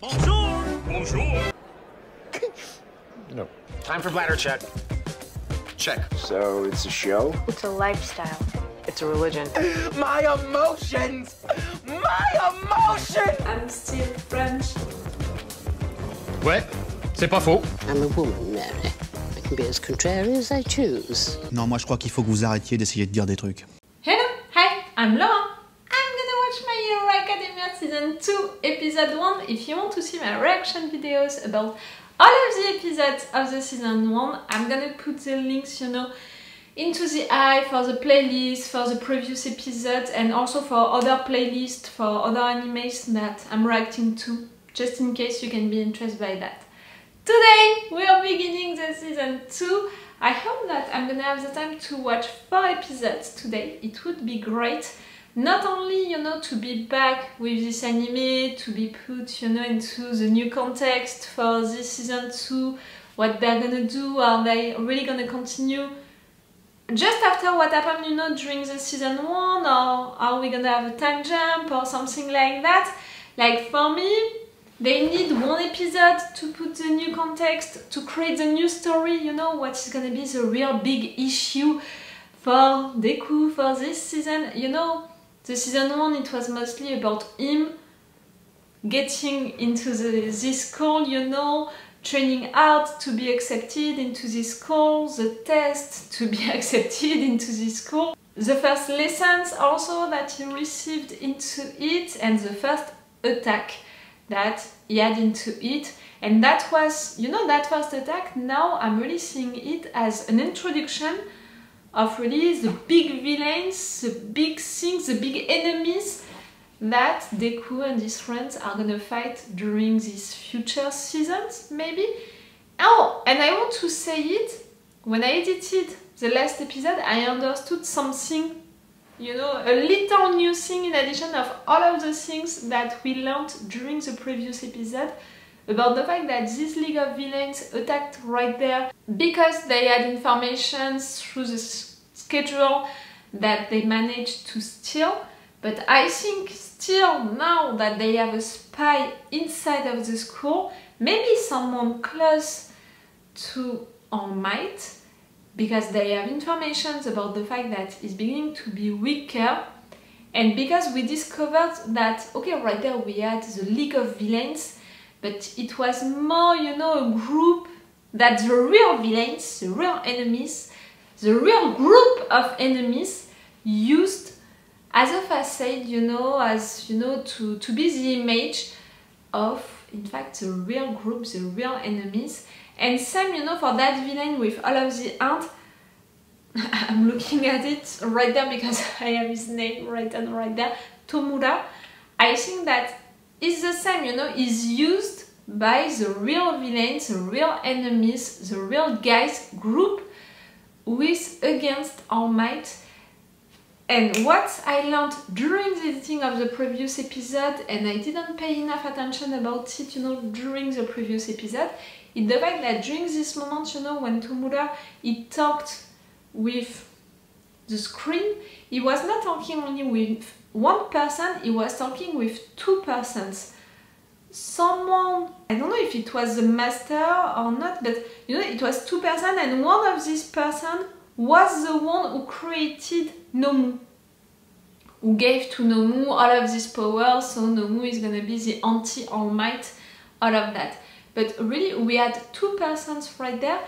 Bonjour! Bonjour! No. Time for bladder check. Check. So it's a show? It's a lifestyle. It's a religion. My emotions! My emotions! I'm still French. Ouais, c'est pas faux. I'm a woman, Mary. I can be as contrary as I choose. Non, moi je crois qu'il faut que vous arrêtiez d'essayer de dire des trucs. Hello, hi, I'm Laura. I'm gonna watch My Hero Academia Season 2, Episode 1 if you want to see my reaction videos about all of the episodes of the Season 1. I'm gonna put the links, you know, into the eye for the playlist, for the previous episodes, and also for other playlists, for other animes that I'm reacting to, just in case you can be interested by that. Today we are beginning the season 2. I hope that I'm gonna have the time to watch 4 episodes today. It would be great. Not only, you know, to be back with this anime, to be put, you know, into the new context for this season 2, what they're gonna do, are they really gonna continue just after what happened, you know, during the season 1, or are we gonna have a time jump or something like that? Like for me, they need one episode to put the new context, to create the new story, you know, what is gonna be the real big issue for Deku for this season. You know, the season 1 it was mostly about him getting into the, this school, you know, training hard to be accepted into this school, the test to be accepted into this school, the first lessons also that he received into it, and the first attack that he had into it. And that was, you know, that first attack, now I'm really seeing it as an introduction of really the big villains, the big things, the big enemies that Deku and his friends are gonna fight during these future seasons, maybe. Oh, and I want to say it, when I edited the last episode, I understood something, you know, a little new thing in addition of all of the things that we learned during the previous episode about the fact that this League of Villains attacked right there because they had information through the schedule that they managed to steal. But I think still now that they have a spy inside of the school, maybe someone close to All Might, because they have information about the fact that he's beginning to be weaker, and because we discovered that, okay, right there we had the League of Villains, but it was more, you know, a group that the real villains, the real enemies, the real group of enemies used as a facade, you know, as you know, to, to be the image of, in fact, the real group, the real enemies. And same, you know, for that villain with all of the ant, I'm looking at it right there because I have his name written right there, Tomura. I think that is the same, you know, is used by the real villains, the real enemies, the real guys group is against All Might. And what I learned during the editing of the previous episode, and I didn't pay enough attention about it, you know, during the previous episode, is the fact that during this moment, you know, when Tomura he talked with the screen, he was not talking only with one person, he was talking with two persons. Someone, I don't know if it was the master or not, but you know, it was two persons, and one of these person was the one who created Nomu. Who gave to Nomu all of this power, so Nomu is gonna be the anti-All Might, all of that. But really, we had two persons right there,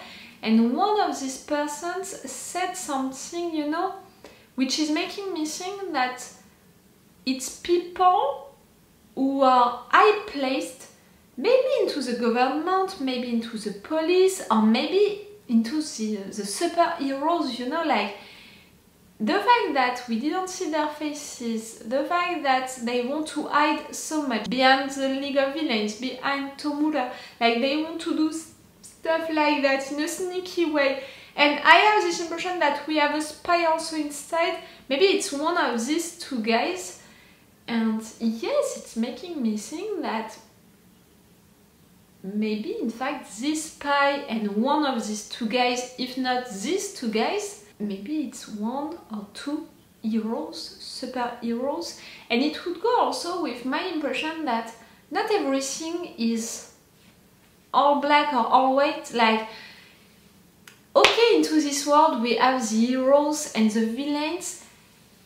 and one of these persons said something, you know, which is making me think that it's people who are high placed, maybe into the government, maybe into the police, or maybe into the, the superheroes, you know, like the fact that we didn't see their faces, the fact that they want to hide so much behind the League of Villains, behind Tomura, like they want to do stuff like that in a sneaky way. And I have this impression that we have a spy also inside. Maybe it's one of these two guys. And yes, it's making me think that maybe in fact this spy and one of these two guys, if not these two guys, maybe it's one or two heroes, superheroes. And it would go also with my impression that not everything is all black or all white. Like, okay, into this world we have the heroes and the villains,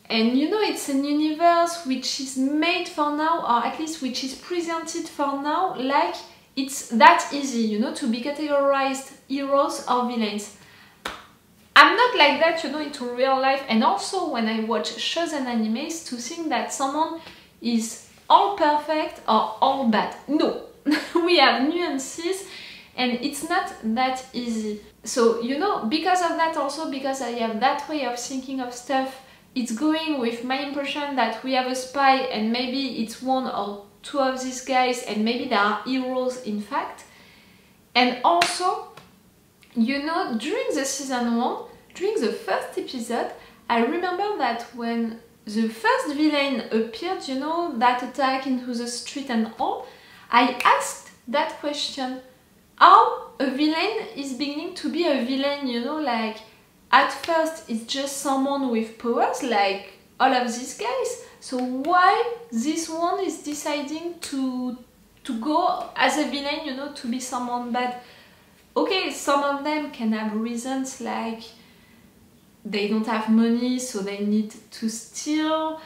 and you know it's an universe which is made for now, or at least which is presented for now, like it's that easy, you know, to be categorized heroes or villains. I'm not like that, you know, into real life, and also when I watch shows and animes, to think that someone is all perfect or all bad. No, we have nuances and it's not that easy. So, you know, because of that also, because I have that way of thinking of stuff, it's going with my impression that we have a spy and maybe it's one or two of these guys and maybe they are heroes in fact. And also, you know, during the season 1, during the first episode, I remember that when the first villain appeared, you know, that attack into the street and all, I asked that question. How a villain is beginning to be a villain, you know, like at first it's just someone with powers, like all of these guys. So why this one is deciding to to go as a villain, you know, to be someone bad? Okay, some of them can have reasons like they don't have money so they need to steal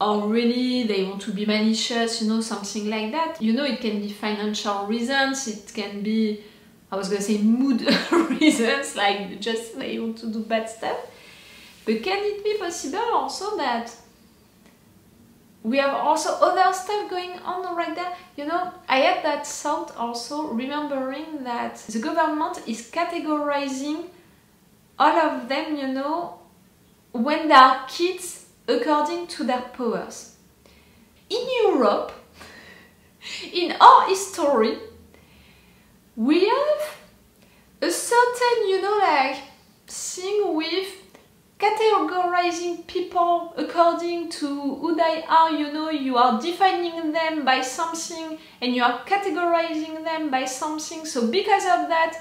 or really they want to be malicious, you know, something like that. You know, it can be financial reasons, it can be, I was gonna say mood reasons, like just they want to do bad stuff. But can it be possible also that we have also other stuff going on right there? You know, I had that thought also, remembering that the government is categorizing all of them, you know, when they are kids according to their powers. In Europe, in our history, we have a certain, you know, like thing with categorizing people according to who they are, you know, you are defining them by something and you are categorizing them by something. So because of that,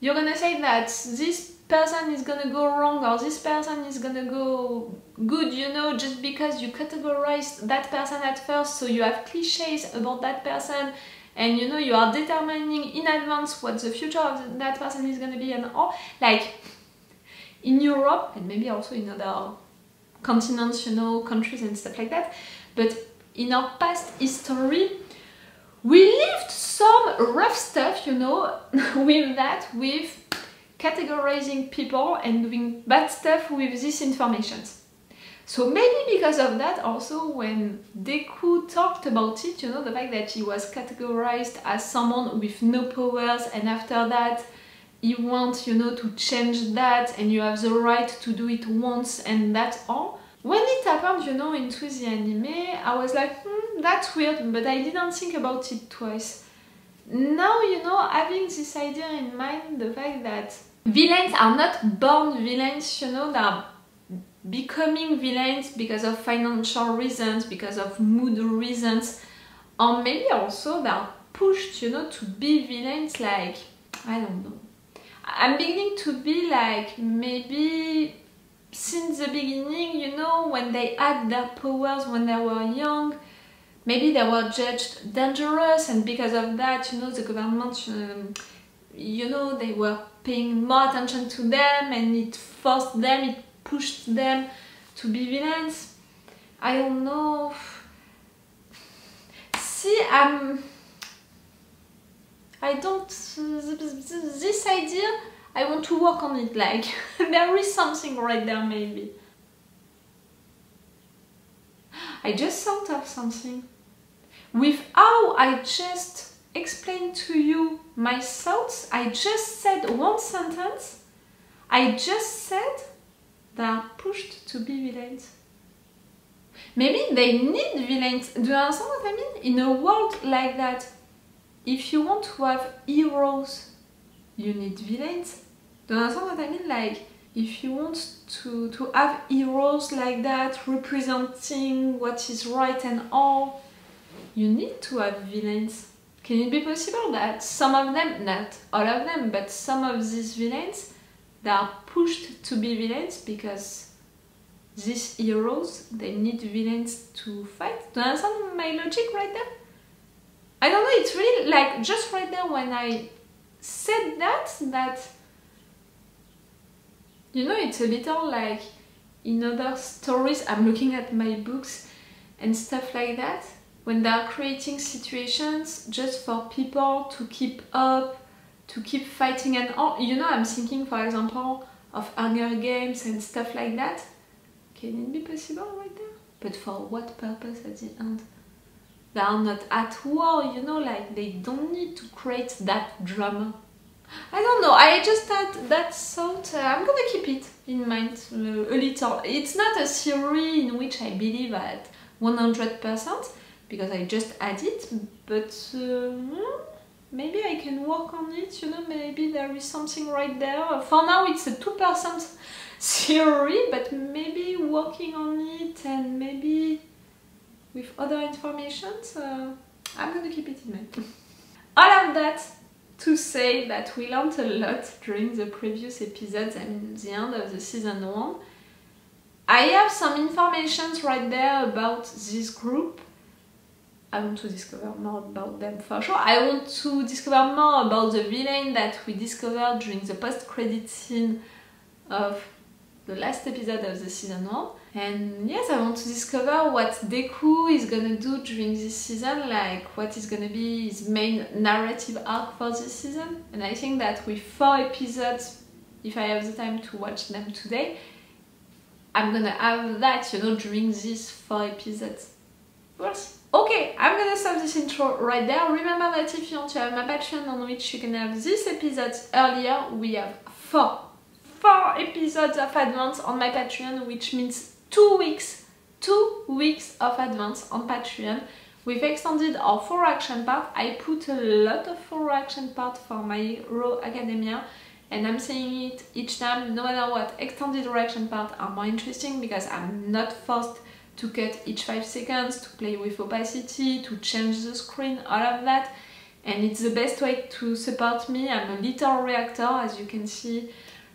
you're gonna say that this person is gonna go wrong or this person is gonna go good, you know, just because you categorized that person at first, so you have cliches about that person and you know you are determining in advance what the future of that person is gonna be and all like in Europe and maybe also in other continents, you know, countries and stuff like that. But in our past history, we lived some rough stuff, you know, with that, with categorizing people and doing bad stuff with this information. So maybe because of that also when Deku talked about it, you know, the fact that he was categorized as someone with no powers and after that he wants, you know, to change that and you have the right to do it once and that's all. When it happened, you know, into the anime, I was like, hmm, that's weird, but I didn't think about it twice. Now, you know, having this idea in mind, the fact that villains are not born villains, you know, they're becoming villains because of financial reasons, because of mood reasons, or maybe also they're pushed, you know, to be villains like, I don't know. I'm beginning to be like, maybe since the beginning, you know, when they had their powers when they were young, maybe they were judged dangerous and because of that, you know, the government, um, you know, they were paying more attention to them and it forced them, it pushed them to be villains. I don't know. See, I'm... I don't... This idea, I want to work on it, like, there is something right there, maybe. I just thought of something. With how I just explained to you my thoughts, I just said one sentence, I just said they are pushed to be villains. Maybe they need villains. Do you understand what I mean? In a world like that, if you want to have heroes, you need villains. Do you understand what I mean? Like, if you want to, to have heroes like that, representing what is right and all, you need to have villains. Can it be possible that some of them, not all of them, but some of these villains, they are pushed to be villains because these heroes, they need villains to fight? Do you understand my logic right there? I don't know, it's really like just right there when I said that, that you know, it's a little like in other stories. I'm looking at my books and stuff like that when they're creating situations just for people to keep up, to keep fighting, and all. You know, I'm thinking, for example, of Hunger Games and stuff like that. Can it be possible right there? But for what purpose at the end? They are not at war, you know, like they don't need to create that drama. I don't know, I just had that thought, uh, I'm gonna keep it in mind uh, a little. It's not a theory in which I believe at 100% because I just had it, but uh, maybe I can work on it, you know, maybe there is something right there. For now it's a 2% theory, but maybe working on it and maybe with other information, uh, I'm gonna keep it in mind. All of that to say that we learned a lot during the previous episodes and the end of the season 1. I have some information right there about this group. I want to discover more about them for sure. I want to discover more about the villain that we discovered during the post-credit scene of the last episode of the season 1. And yes, I want to discover what Deku is gonna do during this season, like what is gonna be his main narrative arc for this season. And I think that with four episodes, if I have the time to watch them today, I'm gonna have that, you know, during these four episodes. Okay, I'm gonna stop this intro right there. Remember that if you want to have my Patreon on which you can have these episodes earlier, we have four, four episodes of advance on my Patreon, which means two weeks, two weeks of advance on Patreon. We've extended our 4 action part. I put a lot of 4 action part for my Hero Academia and I'm saying it each time, no matter what, extended action part are more interesting because I'm not forced to cut each 5 seconds, to play with opacity, to change the screen, all of that. And it's the best way to support me. I'm a little reactor, as you can see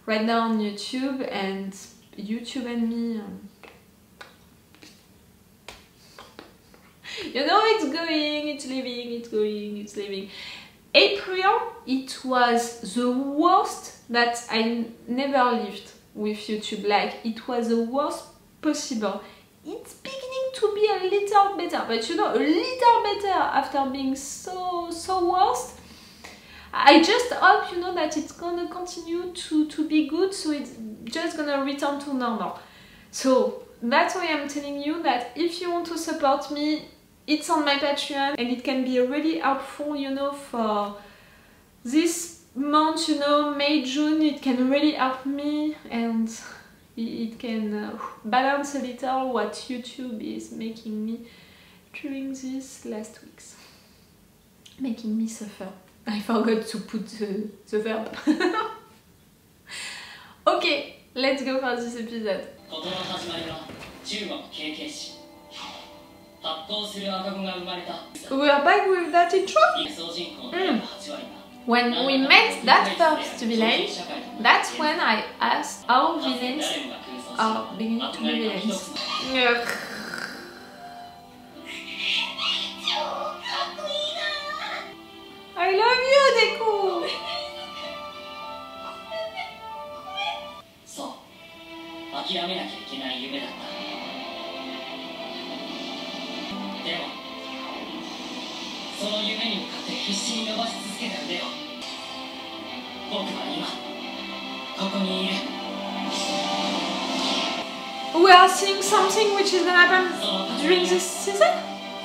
right now on YouTube, and YouTube and me... Um, you know it's going, it's leaving, it's going, it's leaving. April, it was the worst that I never lived with YouTube. Like, it was the worst possible. It's beginning to be a little better, but you know, a little better after being so, so worst. I just hope, you know, that it's gonna continue to, to be good, so it's just gonna return to normal. So, that's why I'm telling you that if you want to support me, it's on my Patreon and it can be really helpful, you know, for this month, you know, May, June, it can really help me and it can uh, balance a little what YouTube is making me during these last weeks. Making me suffer. I forgot to put the, the verb. okay, let's go for this episode. 事の始まりは中国経験史発光する赤子が生まれた We are back with that intro. 総人口の約8割が When we met that first village, that's when I asked how villains are uh, beginning to be villains. I love you, Deku! So, けない夢だったでもその夢に向かって必死に伸ばし続けた腕を僕は今ここにいる We are seeing something which is gonna happen during this season?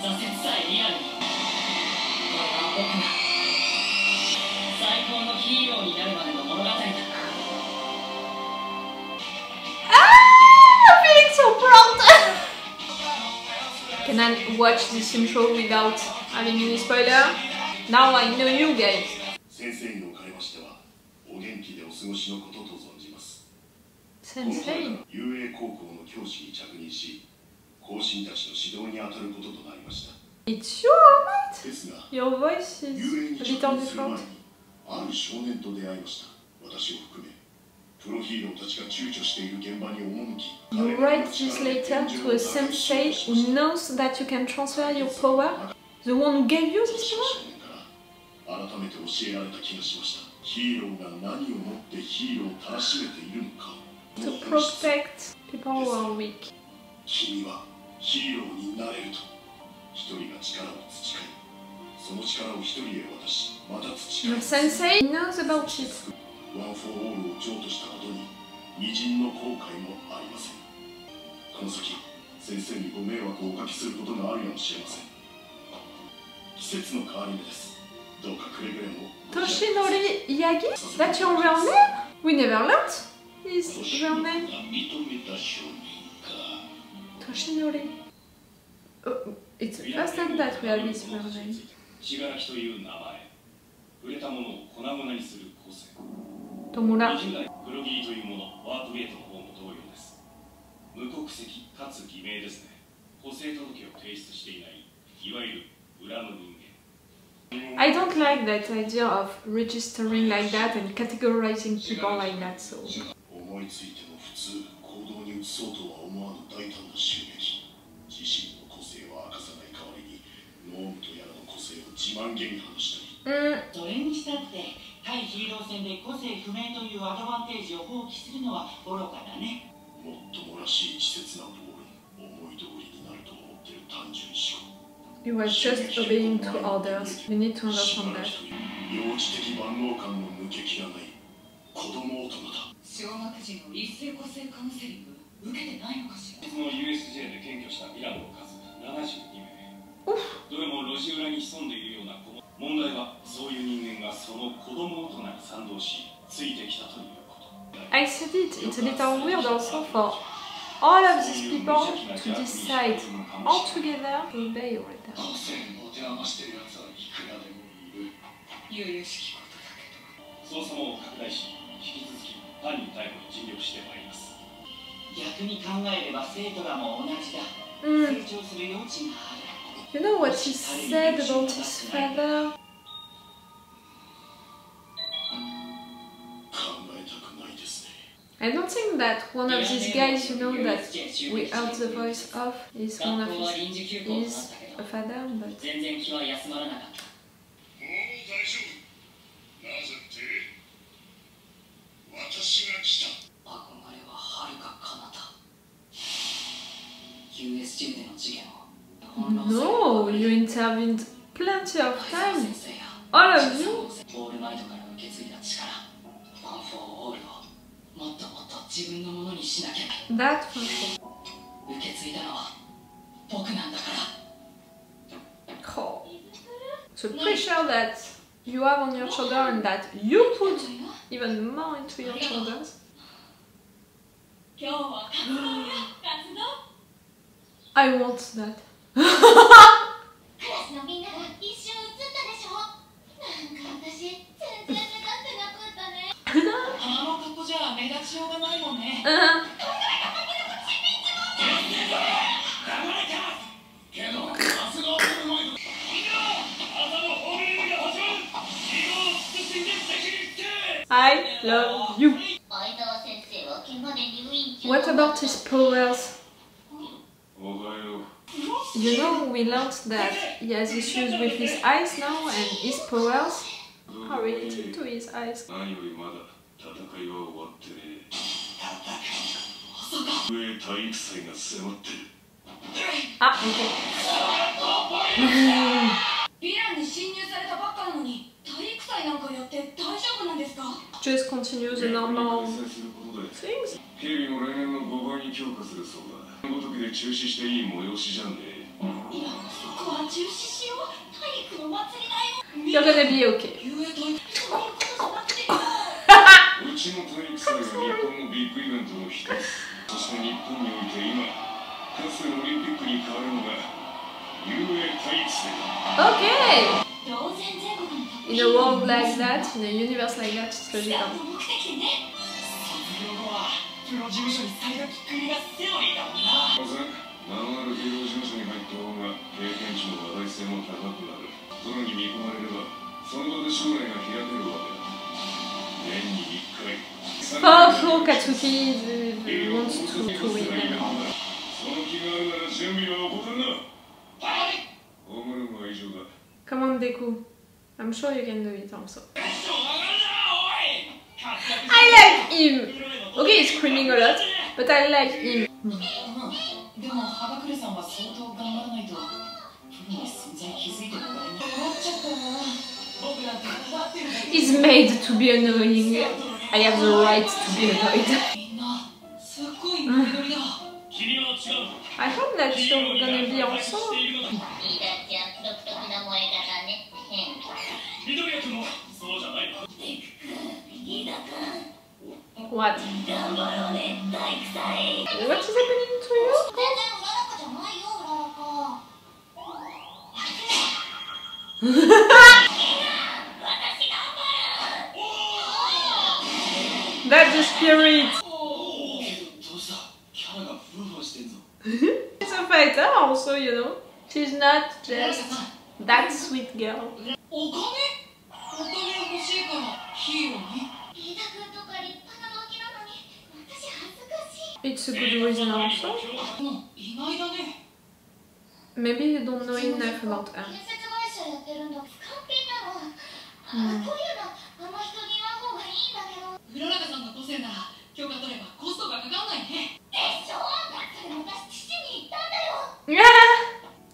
挫折さえリアルにこれは僕が最高のヒーローになるまでの物語だ Ah! I'm feeling so proud! Can I watch this intro without having any spoiler? Now I know you guys. 先生におかれましては、お元気でお過ごしのことと存じます。先生雄英高校の教師に着任し、後進たちの指導に当たることとなりました。It's your mate? Your voice is a little different. ある少年と出会いました。私を含め。プロヒーローたちが躊躇している現場に赴き You write this letter to a sensei who knows that you can transfer your power? The one who gave you this power? 改めて教えられた気がしました。ヒーローが何をもってヒーローをたらしめているのか。To protect people who are weak. 君はヒーローになれると。一人が力を培いその力を一人へ渡しまた培い Your sensei knows about it. ワン・フォー・オールを譲渡したことに微塵の後悔もありません。この先先生にご迷惑をおかけすることがあるやもしれません。季節の変わり目です Toshinori Yagi? That's your real name? We never learned his real name. Toshinori. Oh, it's the first time that we have his real name. Tomura. 20代黒霧というものワープゲートの方も同様です無国籍かつ偽名ですね補正届を提出していないいわゆる裏の人間 I don't like that idea of registering like that and categorizing people like that. So. うん。それにしたって、対ヒーロー戦で個性不明というアドバンテージを放棄するのは愚かだね。もっともらしい稚拙なボール、思い通りになると思ってる単純思考。he was just obeying to orders. You need to understand that. 幼稚的万能感の抜けきらない子供大人だ小学児の一斉個性カウンセリング受けてないのかしらその USJ で検挙したヴィランの数72名どれも路地裏に潜んでいるような子も問題はそういう人間がその子供大人に賛同しついてきたということ I said it, it's a little weird also for all of these people to decide all together to obey your returns. Mm. You know what she said about his father? I don't think that one of these guys, you know, that without the voice of, is one of his, is a father, but... No, you intervened plenty of times, all of you. 自分のものにしなきゃ That for sure. 受け継いだのは僕なんだから Oh. The pressure that you have on your shoulder and that you put even more into your shoulders. 今日は活動よ活動 I want that. ーを慎んで責任して I love you. 相沢先生は怪我で入院中 What about his powers? おはよう You know, we learned that he has issues with his eyes now, and his powers are related to his eyes. 戦いは終わってね。上へ体育祭が迫ってる。Ah, okay. ヴィランに侵入されたばっかなのに体育祭なんかやって大丈夫なんですか？Just continue the normal things. 警備も来年の5倍に強化するそうだ。ごときで中止していい催しじゃね。えいやそこは中止しよう。体育の祭りだよ。You're gonna be okay. そういうことじゃなくてうちの体育祭は日本のビッグイベントの一つそして日本において今かつてオリンピックに変わるのが遊泳体育祭 OK! In a world like that, in a universe like that, it's スカ logical. ウト目的でね卒業後はプロ事務所に最悪国がセオリーだもんなまず名のあるヒーロー事務所に入った方が経験値も話題性も高くなるゾロに見込まれればその場で将来が開けるわけだ For for Katsuki he wants to, to win. Come on, Deku. I'm sure you can do it also. I like him! Okay, he's screaming a lot, but I like him. Hmm. It's made to be annoying. I have the right to be annoyed. I hope that you're gonna be on. What? What is happening to you? That's the spirit! it's a fighter also, you know. She's not just that sweet girl. It's a good reason also. Maybe you don't know enough about her. Mm. 許可取ればコストがかかんないねでしょだって私父に言ったんだよ Yeah!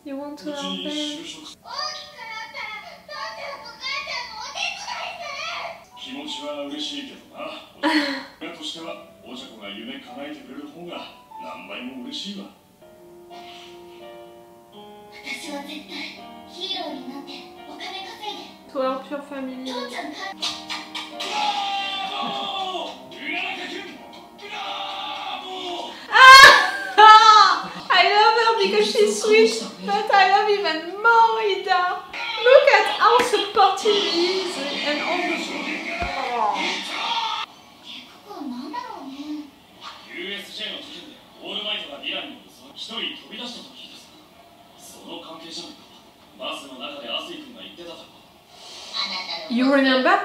You want to 大きくなったら父ちゃんと母ちゃんのお手伝いする。気持ちは嬉しいけどな。親としてはお茶子が夢叶えてくれる方が何倍も嬉しいわ。私は絶対ヒーローになってお金稼いで。To help your family. 父ちゃんか because she's sweet, but I love even more Iida. Look at how supportive he is and all the oh. You remember?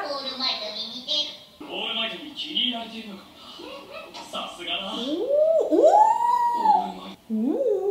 Ooh, ooh. Ooh.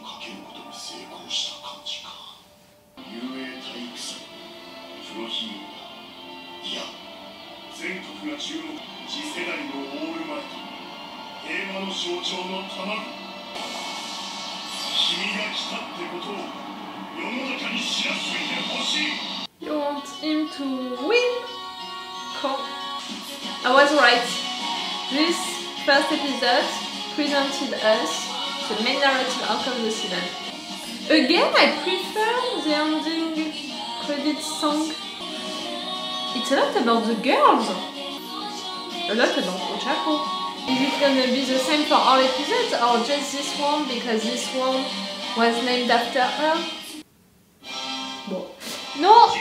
You want him to win? Cool. I was right. This first episode presented us the main narrative arc of the season. Again, I prefer the ending credit song it's a lot about the girls. A lot about Ochako. Is it gonna be the same for all episodes or just this one because this one was named after her? No!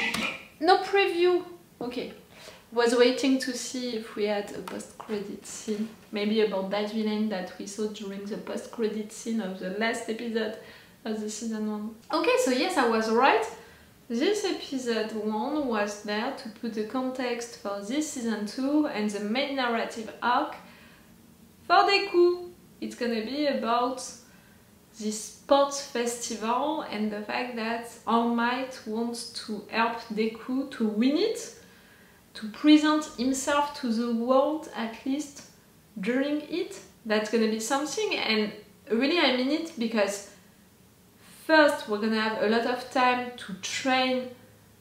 No preview! Okay. Was waiting to see if we had a post-credit scene. Maybe about that villain that we saw during the post-credit scene of the last episode of the season 1. Okay, so yes, I was right. This episode 1 was there to put the context for this season 2 and the main narrative arc for Deku. It's gonna be about this sports festival and the fact that All Might wants to help Deku to win it, to present himself to the world at least during it. That's gonna be something, and really I mean it because first we're gonna have a lot of time to train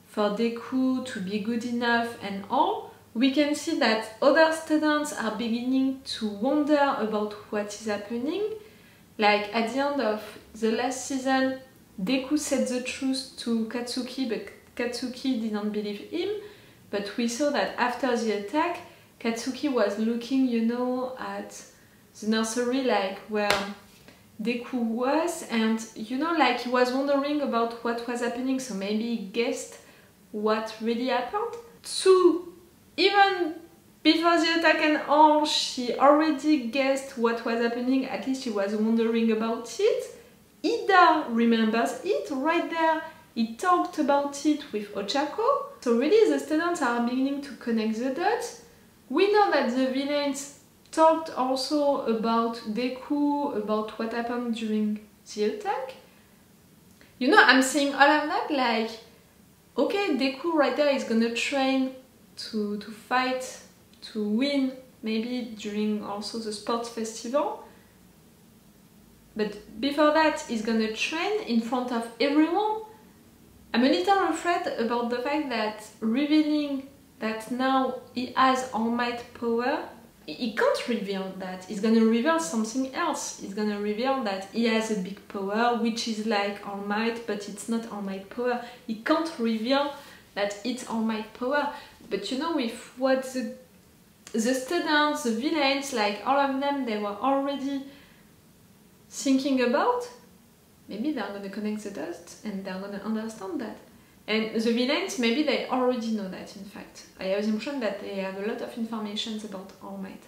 for Deku to be good enough and all. We can see that other students are beginning to wonder about what is happening. Like at the end of the last season, Deku said the truth to Katsuki, but Katsuki didn't believe him. But we saw that after the attack, Katsuki was looking, you know, at the nursery, like where Deku was, and you know, like he was wondering about what was happening, so maybe he guessed what really happened. Tsuyu even before the attack and all, she already guessed what was happening, at least she was wondering about it. Iida remembers it right there. He talked about it with Ochako. So really the students are beginning to connect the dots. We know that the villains talked also about Deku, about what happened during the attack. You know, I'm saying all of that like, okay, Deku right there is gonna train to, to fight, to win, maybe during also the sports festival. But before that, he's gonna train in front of everyone. I'm a little afraid about the fact that revealing that now he has All Might power, he can't reveal that. He's gonna reveal something else. He's gonna reveal that he has a big power, which is like All Might, but it's not All Might power. He can't reveal that it's All Might power. But you know, with what the the students, the villains, like all of them, they were already thinking about, maybe they're gonna connect the dots and they're gonna understand that. And the villains, maybe they already know that, in fact. I have the impression that they have a lot of information about All Might.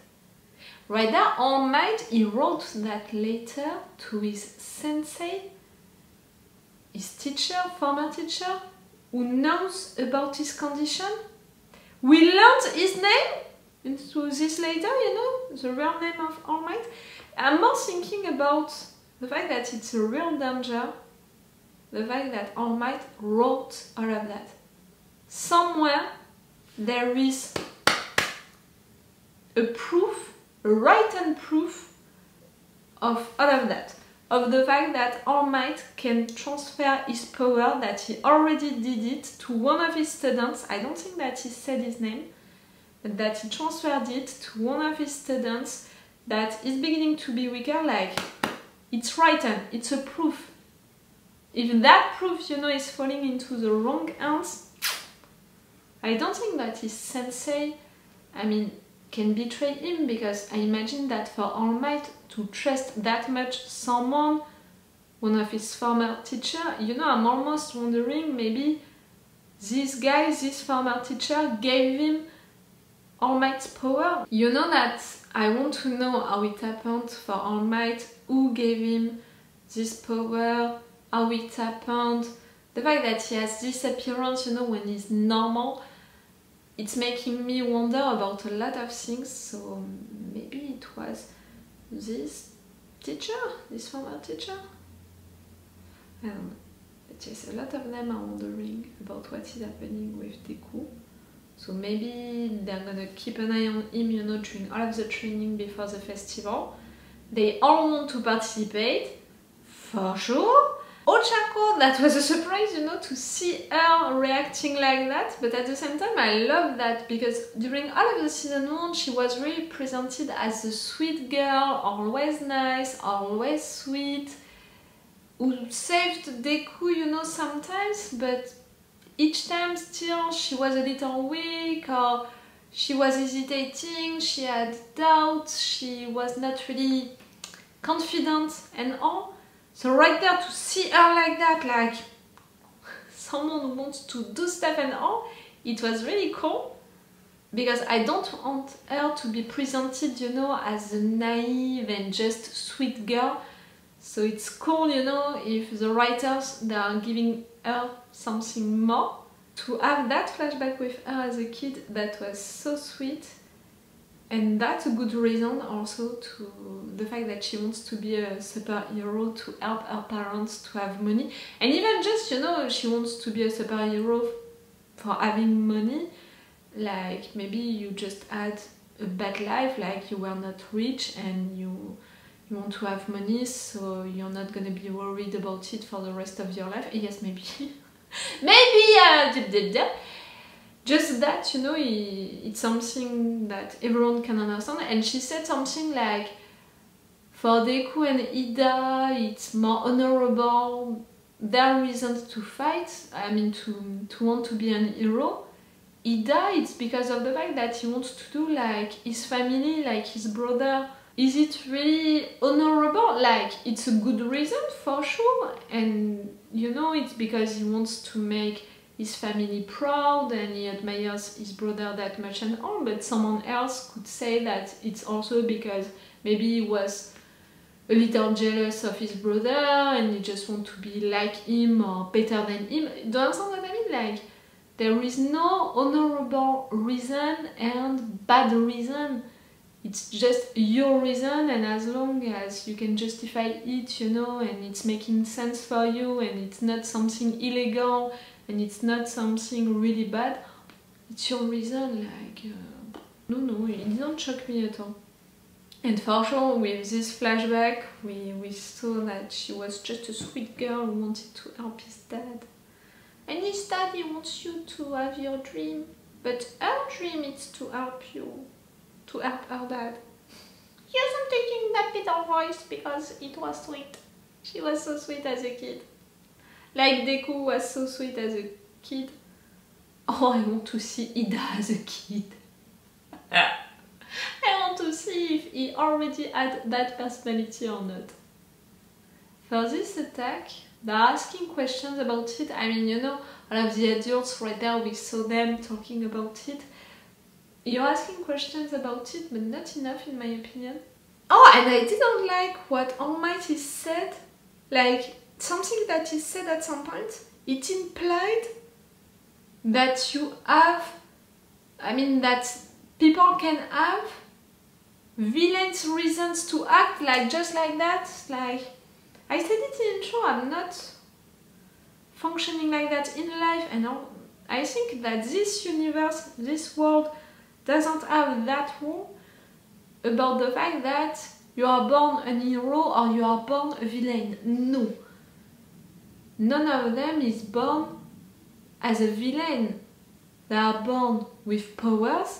Right there, All Might, he wrote that letter to his sensei, his teacher, former teacher, who knows about his condition. We learned his name into this letter, you know, the real name of All Might. I'm more thinking about the fact that it's a real danger, the fact that All Might wrote all of that. Somewhere there is a proof, a written proof of all of that. Of the fact that All Might can transfer his power, that he already did it to one of his students. I don't think that he said his name, but that he transferred it to one of his students that is beginning to be weaker, like it's written, it's a proof. If that proof, you know, is falling into the wrong hands, I don't think that his sensei, I mean, can betray him because I imagine that for All Might to trust that much someone, one of his former teacher, you know, I'm almost wondering maybe this guy, this former teacher, gave him All Might's power. You know that I want to know how it happened for All Might, who gave him this power, how it happened, the fact that he has this appearance, you know, when he's normal, it's making me wonder about a lot of things. So maybe it was this teacher, this former teacher. I don't know. Yes, a lot of them are wondering about what is happening with Deku. So maybe they're gonna keep an eye on him, you know, during all of the training before the festival. They all want to participate, for sure. Ochako, that was a surprise, you know, to see her reacting like that, but at the same time I love that because during all of the season 1 she was really presented as a sweet girl, always nice, always sweet, who saved Deku, you know, sometimes, but each time still she was a little weak or she was hesitating, she had doubts, she was not really confident and all. So right there to see her like that, like someone wants to do stuff and all, it was really cool because I don't want her to be presented, you know, as a naive and just sweet girl. So it's cool, you know, if the writers they are giving her something more. To have that flashback with her as a kid that was so sweet and that's a good reason also to the fact that she wants to be a superhero to help her parents to have money. And even just you know she wants to be a superhero for having money like maybe you just had a bad life like you were not rich and you you want to have money so you're not gonna be worried about it for the rest of your life. Yes maybe. Maybe uh, just that you know it's something that everyone can understand. And she said something like for Deku and Iida it's more honorable their reasons to fight I mean to, to want to be an hero. Iida it's because of the fact that he wants to do like his family like his brother. Is it really honorable? Like it's a good reason for sure. And you know it's because he wants to make his family proud and he admires his brother that much and all, but someone else could say that it's also because maybe he was a little jealous of his brother and he just want to be like him or better than him. Do you understand what I mean? Like, there is no honorable reason and bad reason. It's just your reason, and as long as you can justify it, you know, and it's making sense for you, and it's not something illegal, and it's not something really bad, it's your reason. Like, uh, no, no, it didn't shock me at all. And for sure, with this flashback, we, we saw that she was just a sweet girl who wanted to help his dad. And his daddy wants you to have your dream, but her dream is to help you, to help her dad. Yes, I'm taking that little voice because it was sweet. She was so sweet as a kid. Like Deku was so sweet as a kid. Oh, I want to see Iida as a kid. Ah. I want to see if he already had that personality or not. For this attack, they're asking questions about it. I mean, you know, all of the adults right there, we saw them talking about it. You're asking questions about it, but not enough in my opinion. Oh, and I didn't like what All Might said. Like, something that is said at some point, it implied that you have, I mean, that people can have villains reasons to act like just like that like i said it in intro i'm not functioning like that in life and i think that this universe this world doesn't have that rule about the fact that you are born a hero or you are born a villain. No none of them is born as a villain they are born with powers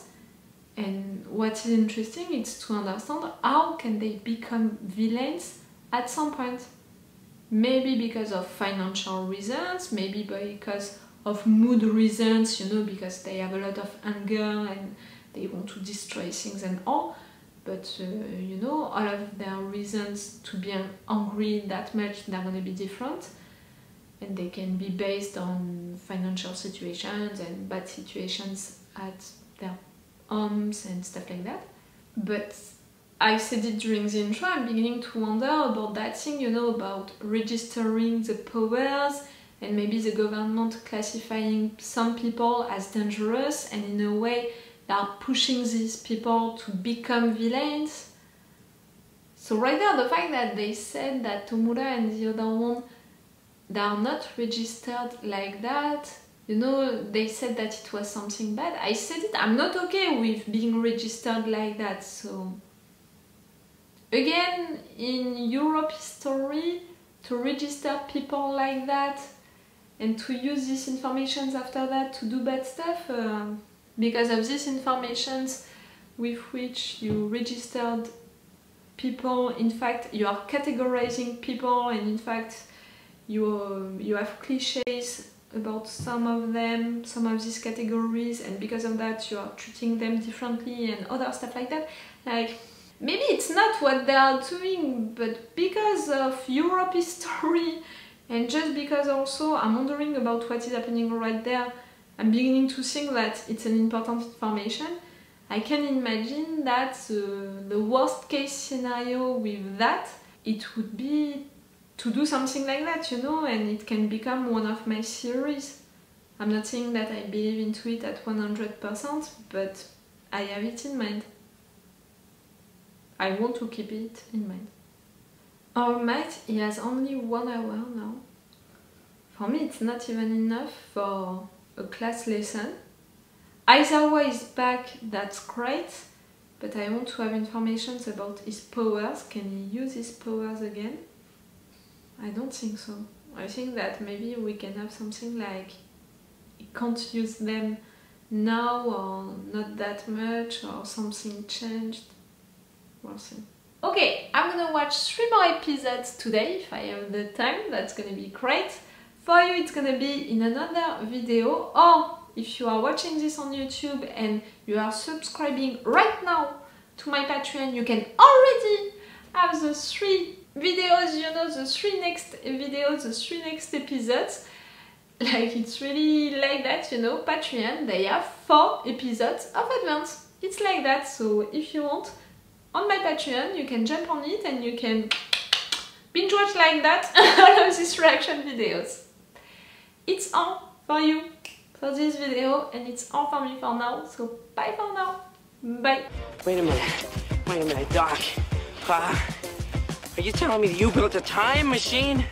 and what is interesting is to understand how can they become villains at some point. Maybe because of financial reasons, maybe because of mood reasons, you know, because they have a lot of anger and they want to destroy things and all. But uh, you know, all of their reasons to be angry that much, they're gonna be different. And they can be based on financial situations and bad situations at their homes and stuff like that. But I said it during the intro, I'm beginning to wonder about that thing, you know, about registering the powers and maybe the government classifying some people as dangerous and in a way they are pushing these people to become villains. So right there, the fact that they said that Tomura and the other one they are not registered like that. You know, they said that it was something bad. I said it, I'm not okay with being registered like that, so... Again, in Europe history, to register people like that and to use these informations after that to do bad stuff, uh, because of these informations with which you registered people, in fact, you are categorizing people and in fact, you, you have cliches about some of them, some of these categories, and because of that you are treating them differently and other stuff like that. Like, maybe it's not what they are doing, but because of Europe history, and just because also I'm wondering about what is happening right there, I'm beginning to think that it's an important information. I can imagine that uh, the worst case scenario with that, it would be to do something like that, you know, and it can become one of my series. I'm not saying that I believe into it at 100%, but I have it in mind. I want to keep it in mind. All Might, he has only one hour now. For me, it's not even enough for a class lesson. Aizawa is back, that's great, but I want to have information about his powers. Can he use his powers again? I don't think so. I think that maybe we can have something like you can't use them now or not that much or something changed. We'll see. Okay, I'm gonna watch three more episodes today if I have the time, that's gonna be great. For you it's gonna be in another video or if you are watching this on YouTube and you are subscribing right now to my Patreon, you can already have the three videos, you know, the three next videos, the three next episodes. Like it's really like that, you know, Patreon, they have four episodes of advance. It's like that, so if you want, on my Patreon, you can jump on it and you can binge watch like that all of these reaction videos. It's all for you for this video and it's all for me for now, so bye for now. Bye. Wait a minute. Wait a minute, Doc. Uh, are you telling me you built a time machine?